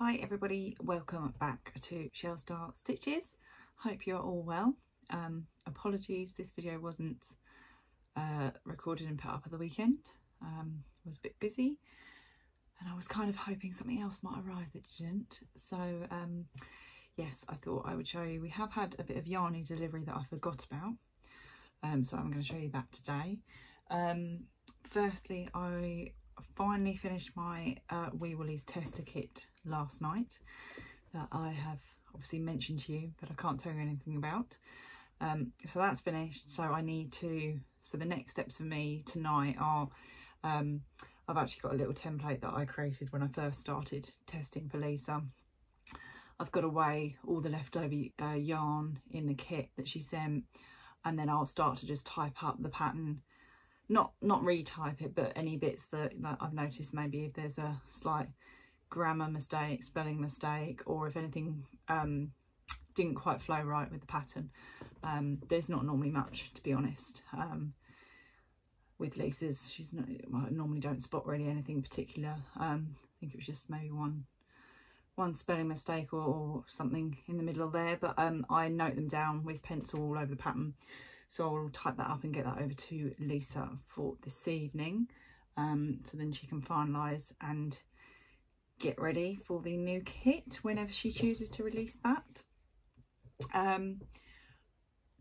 Hi everybody, welcome back to Shellstar Stitches. Hope you're all well. Um, apologies, this video wasn't uh, recorded and put up at the weekend. Um, I was a bit busy and I was kind of hoping something else might arrive that didn't. So um, yes, I thought I would show you. We have had a bit of yarny delivery that I forgot about. Um, so I'm going to show you that today. Um, firstly, I finally finished my uh, Wee Woolies tester kit last night that I have obviously mentioned to you, but I can't tell you anything about. Um, so that's finished. So I need to, so the next steps for me tonight are, um, I've actually got a little template that I created when I first started testing for Lisa. I've got away all the leftover uh, yarn in the kit that she sent and then I'll start to just type up the pattern not not retype it but any bits that, that I've noticed maybe if there's a slight grammar mistake spelling mistake or if anything um, didn't quite flow right with the pattern um, there's not normally much to be honest. Um, with Lisa's she's not well, I normally don't spot really anything particular. Um, I think it was just maybe one one spelling mistake or, or something in the middle there but um, I note them down with pencil all over the pattern. So I'll type that up and get that over to Lisa for this evening. Um, so then she can finalise and get ready for the new kit whenever she chooses to release that. Um,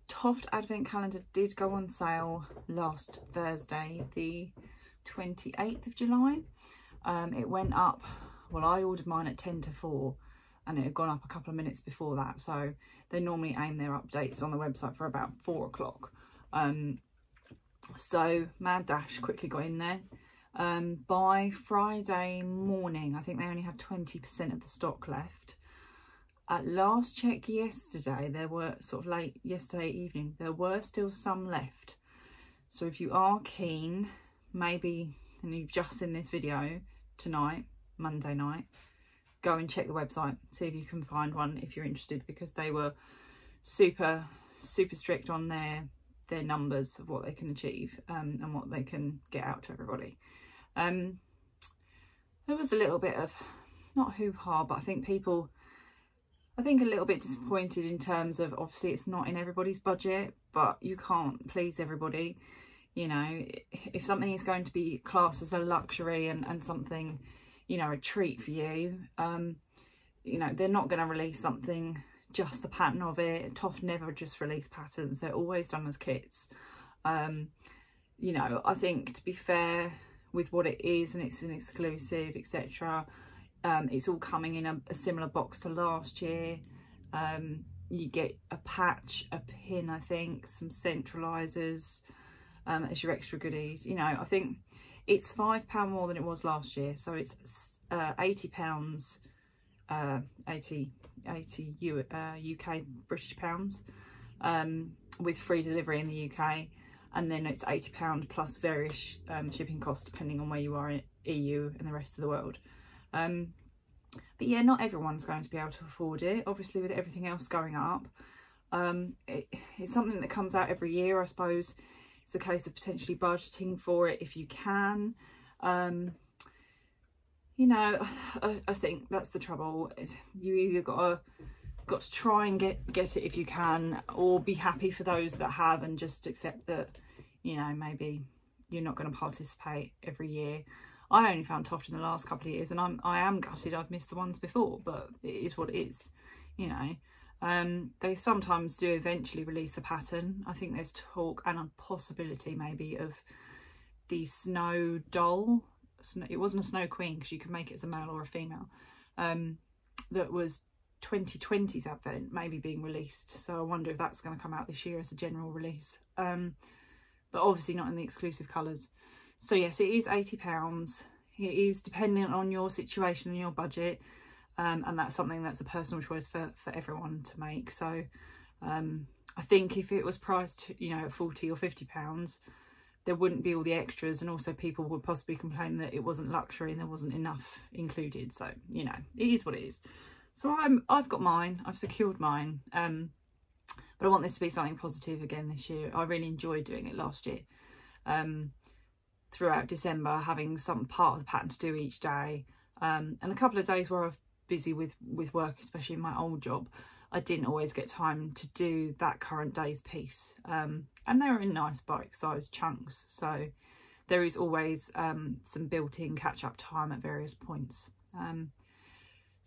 Toft Advent Calendar did go on sale last Thursday, the 28th of July. Um, it went up, well, I ordered mine at 10 to 4 and it had gone up a couple of minutes before that. So they normally aim their updates on the website for about four o'clock. Um, so Mad Dash quickly got in there. Um, by Friday morning, I think they only had 20% of the stock left. At last check yesterday, there were sort of late yesterday evening, there were still some left. So if you are keen, maybe, and you've just seen this video tonight, Monday night, go and check the website, see if you can find one if you're interested because they were super, super strict on their their numbers of what they can achieve um, and what they can get out to everybody. Um, there was a little bit of, not hoo-ha, but I think people, I think a little bit disappointed in terms of, obviously it's not in everybody's budget, but you can't please everybody. You know, if something is going to be classed as a luxury and, and something you know, a treat for you. Um, you know, they're not going to release something just the pattern of it. Toft never just release patterns. They're always done as kits. Um, you know, I think to be fair with what it is and it's an exclusive, etc. Um, it's all coming in a, a, similar box to last year. Um, you get a patch, a pin, I think, some centralisers um, as your extra goodies. You know, I think it's £5 more than it was last year. So it's uh, £80, uh, 80, 80 U, uh, UK British pounds um, with free delivery in the UK. And then it's £80 plus various um, shipping costs depending on where you are in EU and the rest of the world. Um, but yeah, not everyone's going to be able to afford it. Obviously, with everything else going up, um, it, it's something that comes out every year, I suppose it's a case of potentially budgeting for it if you can. Um, you know, I, I, think that's the trouble. You either got to got to try and get get it if you can, or be happy for those that have and just accept that, you know, maybe you're not going to participate every year. I only found Toft in the last couple of years, and I'm I am gutted I've missed the ones before, but it is what it is, you know. Um, they sometimes do eventually release a pattern. I think there's talk and a possibility maybe of the Snow Doll. It wasn't a Snow Queen because you can make it as a male or a female. Um, that was 2020's advent maybe being released. So I wonder if that's going to come out this year as a general release. Um, but obviously not in the exclusive colours. So yes, it is £80. It is dependent on your situation and your budget um, and that's something that's a personal choice for, for everyone to make. So um, I think if it was priced, you know, at 40 or 50 pounds, there wouldn't be all the extras and also people would possibly complain that it wasn't luxury and there wasn't enough included. So, you know, it is what it is. So I'm, I've got mine, I've secured mine, um, but I want this to be something positive again this year. I really enjoyed doing it last year. Um, throughout December, having some part of the pattern to do each day, um, and a couple of days where I've busy with with work especially in my old job I didn't always get time to do that current day's piece. Um, and they're in nice bite-sized chunks. So there is always um, some built-in catch-up time at various points. Um,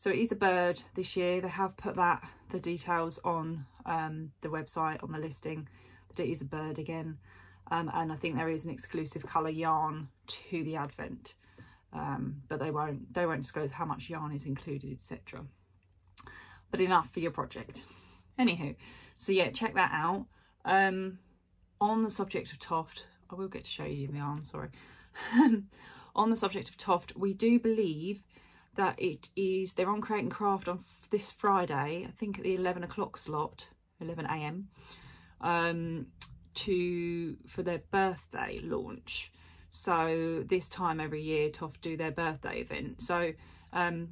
so it is a bird this year. They have put that the details on um, the website on the listing that it is a bird again. Um, and I think there is an exclusive colour yarn to the advent. Um, but they won't they won't disclose how much yarn is included etc but enough for your project. Anywho so yeah check that out. Um, on the subject of Toft I will get to show you the yarn sorry. On the subject of Toft we do believe that it is they're on create and craft on this Friday I think at the 11 o'clock slot 11 a.m um to for their birthday launch so this time every year Toft do their birthday event so um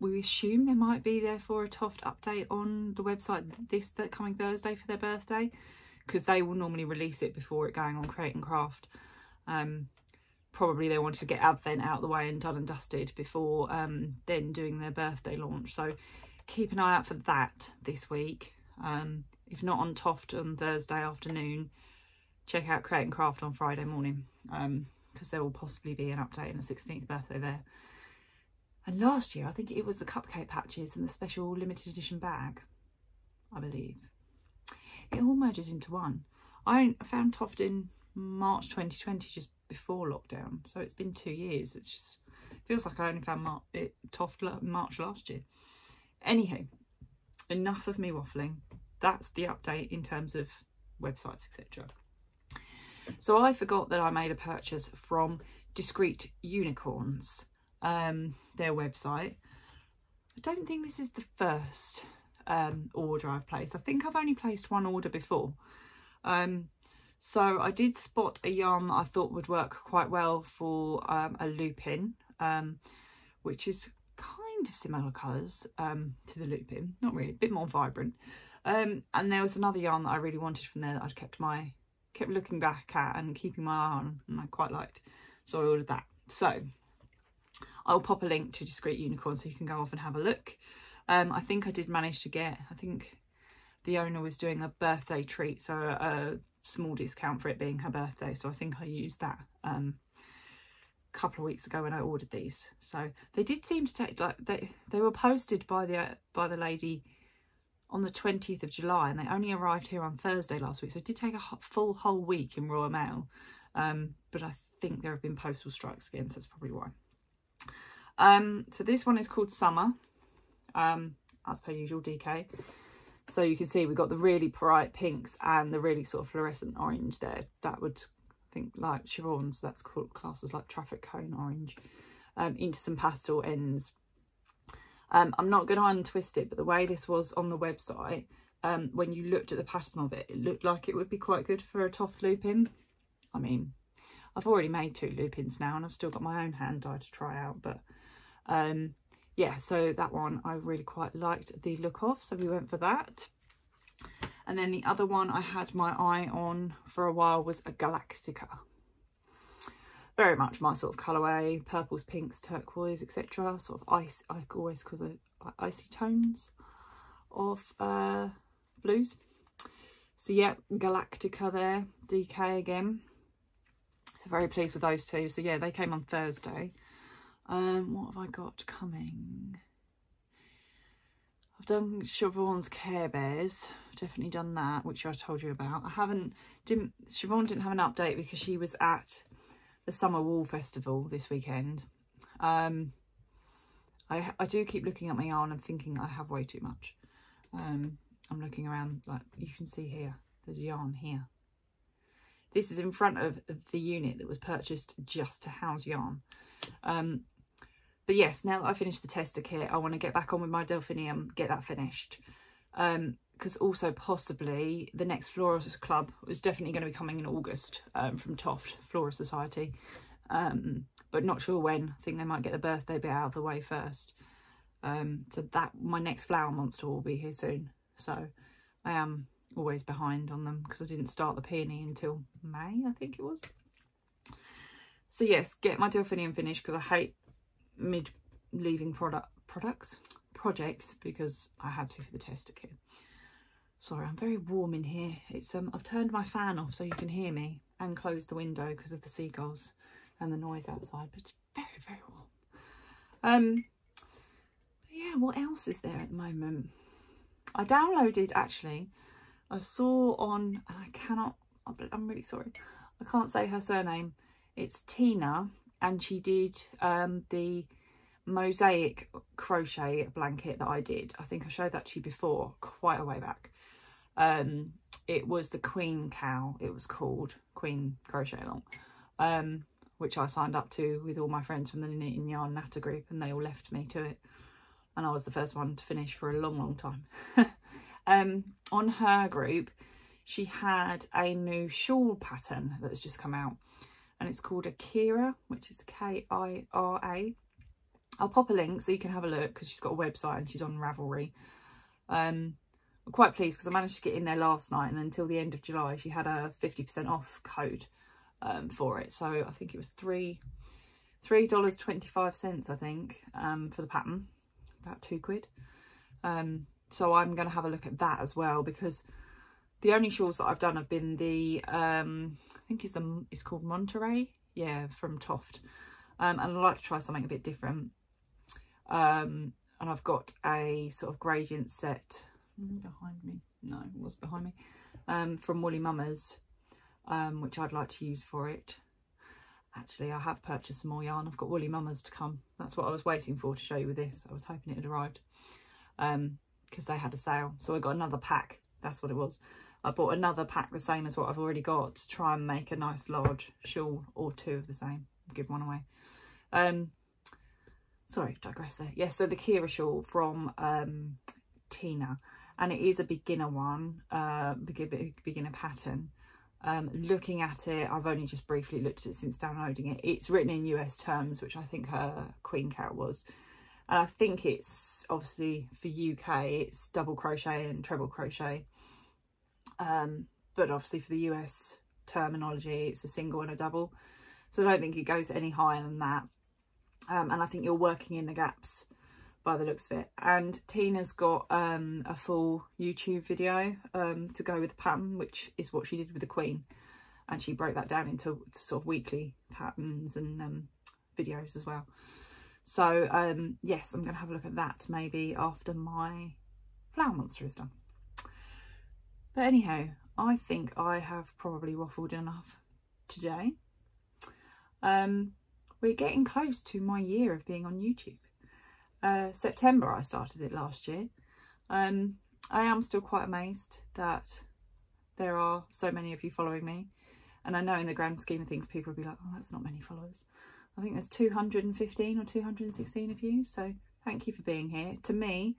we assume there might be therefore a Toft update on the website this that coming Thursday for their birthday because they will normally release it before it going on Create and Craft. Um, probably they wanted to get Advent out of the way and done and dusted before um, then doing their birthday launch. So keep an eye out for that this week. Um, if not on Toft on Thursday afternoon, check out Create and Craft on Friday morning because um, there will possibly be an update in the 16th birthday there. And last year, I think it was the cupcake patches and the special limited edition bag, I believe. It all merges into one. I found Toft in March 2020, just before lockdown. So it's been two years. It's just feels like I only found Mar it Toft March last year. Anywho, enough of me waffling. That's the update in terms of websites, etc. So I forgot that I made a purchase from Discrete Unicorns um, their website. I don't think this is the first um, order I've placed. I think I've only placed one order before. Um, so I did spot a yarn that I thought would work quite well for um, a loop-in, um, which is kind of similar colours um, to the loop-in, not really, a bit more vibrant. Um, and there was another yarn that I really wanted from there that I'd kept my kept looking back at and keeping my eye on and I quite liked. So I ordered that. So I'll pop a link to Discrete Unicorn so you can go off and have a look. Um, I think I did manage to get, I think the owner was doing a birthday treat, so a small discount for it being her birthday. So I think I used that um, a couple of weeks ago when I ordered these. So they did seem to take, like, they, they were posted by the, by the lady on the 20th of July and they only arrived here on Thursday last week. So it did take a full whole week in Royal Mail. Um, but I think there have been postal strikes again, so that's probably why. Um, so this one is called Summer, um, as per usual, DK. So you can see we've got the really bright pinks and the really sort of fluorescent orange there. That would, I think, like Chiffons, that's called classes like traffic cone orange, um, into some pastel ends. Um, I'm not going to untwist it, but the way this was on the website, um, when you looked at the pattern of it, it looked like it would be quite good for a Toft loop-in. I mean, I've already made two loop-ins now and I've still got my own hand dye to try out, but um, yeah, so that one I really quite liked the look of, so we went for that. And then the other one I had my eye on for a while was a Galactica. Very much my sort of colourway, purples, pinks, turquoise, etc. Sort of ice, I always call it icy tones of uh, blues. So yeah, Galactica there, DK again. So very pleased with those two. So yeah, they came on Thursday. Um, what have I got coming? I've done Siobhan's Care Bears. I've Definitely done that, which I told you about. I haven't, didn't, Siobhan didn't have an update because she was at the Summer Wool Festival this weekend. Um, I, I do keep looking at my yarn and thinking I have way too much. Um, I'm looking around, like you can see here, there's yarn here. This is in front of the unit that was purchased just to house yarn. Um, but yes, now that I finished the tester kit, I want to get back on with my Delphinium, get that finished. Um, because also possibly the next Florist Club is definitely going to be coming in August um, from Toft Flora Society. Um, but not sure when. I think they might get the birthday bit out of the way first. Um, so that my next flower monster will be here soon. So I am always behind on them because I didn't start the peony until May, I think it was. So yes, get my Delphinium finished because I hate mid leaving product products, projects, because I had to for the tester kit. Sorry, I'm very warm in here. It's um, I've turned my fan off so you can hear me and closed the window because of the seagulls and the noise outside, but it's very, very warm. Um, yeah, what else is there at the moment? I downloaded actually, I saw on, I cannot, I'm really sorry, I can't say her surname. It's Tinna, and she did um, the mosaic crochet blanket that I did. I think I showed that to you before, quite a way back. Um, it was the Queen CAL, it was called, Queen Crochet Along, um, which I signed up to with all my friends from the Knitting Yarn Natter group and they all left me to it. And I was the first one to finish for a long, long time. um, on her group, she had a new shawl pattern that's just come out and it's called Akira, which is K-I-R-A. I'll pop a link so you can have a look because she's got a website and she's on Ravelry. Um, I'm quite pleased because I managed to get in there last night and until the end of July she had a 50% off code um, for it. So I think it was three three dollars twenty five cents I think um, for the pattern, about two quid. Um, so I'm going to have a look at that as well because the only shawls that I've done have been the um, I think it's the it's called Monterey, yeah, from Toft, um, and I'd like to try something a bit different. Um, and I've got a sort of gradient set behind me. No, it was behind me. Um, from Woolly Mamas, um, which I'd like to use for it. Actually, I have purchased some more yarn. I've got Woolly Mamas to come. That's what I was waiting for to show you with this. I was hoping it had arrived because um, they had a sale. So I got another pack. That's what it was. I bought another pack the same as what I've already got to try and make a nice large shawl or two of the same. Give one away. Um, sorry, digress there. Yes, so the Kira shawl from um, Tinna and it is a beginner one, uh, beginner pattern. Um, looking at it, I've only just briefly looked at it since downloading it. It's written in US terms, which I think her Queen CAL was. And I think it's obviously for UK, it's double crochet and treble crochet. Um, but obviously for the US terminology, it's a single and a double. So I don't think it goes any higher than that. Um, and I think you're working in the gaps by the looks of it. And Tinna's got um, a full YouTube video um, to go with the pattern, which is what she did with the Queen. And she broke that down into sort of weekly patterns and um, videos as well. So um, yes, I'm going to have a look at that maybe after my flower monster is done. But anyhow, I think I have probably waffled enough today. Um, we're getting close to my year of being on YouTube. Uh, September I started it last year. Um, I am still quite amazed that there are so many of you following me. And I know in the grand scheme of things, people will be like, oh, that's not many followers. I think there's 215 or 216 of you. So thank you for being here. To me,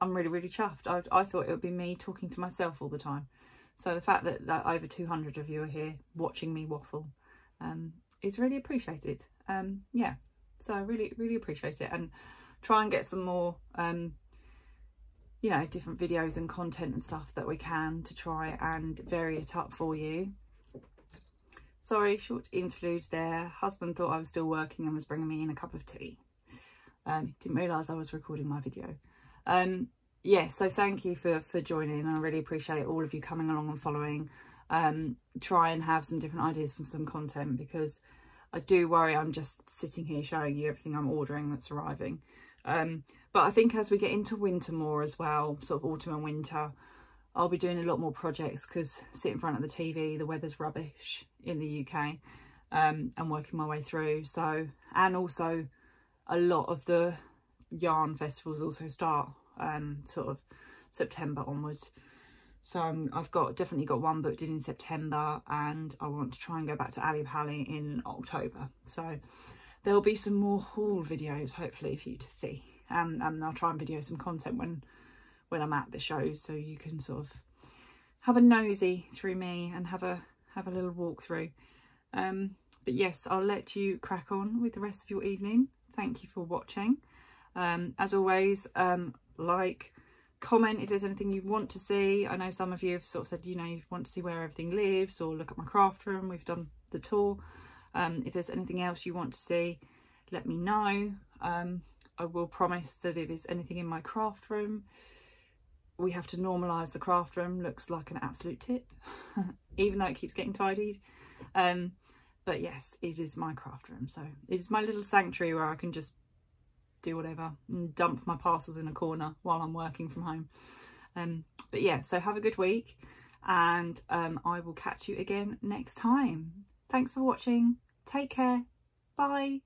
I'm really, really chuffed. I, I thought it would be me talking to myself all the time. So the fact that, that over 200 of you are here watching me waffle um, is really appreciated. Um, yeah, so I really, really appreciate it. And try and get some more um, you know different videos and content and stuff that we can to try and vary it up for you sorry short interlude there husband thought i was still working and was bringing me in a cup of tea um, didn't realize i was recording my video um yeah, so thank you for for joining. I really appreciate all of you coming along and following. Um try and have some different ideas from some content because i do worry i'm just sitting here showing you everything i'm ordering that's arriving. Um, but I think as we get into winter more as well, sort of autumn and winter, I'll be doing a lot more projects because sit in front of the TV, the weather's rubbish in the UK um, and working my way through. So, and also a lot of the yarn festivals also start um, sort of September onwards. So i have got definitely got one booked in in September and I want to try and go back to Ali Pali in October. So there'll be some more haul videos hopefully for you to see um, and I'll try and video some content when when I'm at the shows so you can sort of have a nosy through me and have a have a little walk through um, but yes I'll let you crack on with the rest of your evening thank you for watching um, as always um, like comment if there's anything you want to see I know some of you have sort of said you know you want to see where everything lives or look at my craft room we've done the tour um, if there's anything else you want to see, let me know. Um, I will promise that if there's anything in my craft room, we have to normalise the craft room. Looks like an absolute tip, even though it keeps getting tidied. Um, but yes, it is my craft room. So it is my little sanctuary where I can just do whatever and dump my parcels in a corner while I'm working from home. Um, but yeah, so have a good week and um, I will catch you again next time. Thanks for watching. Take care. Bye.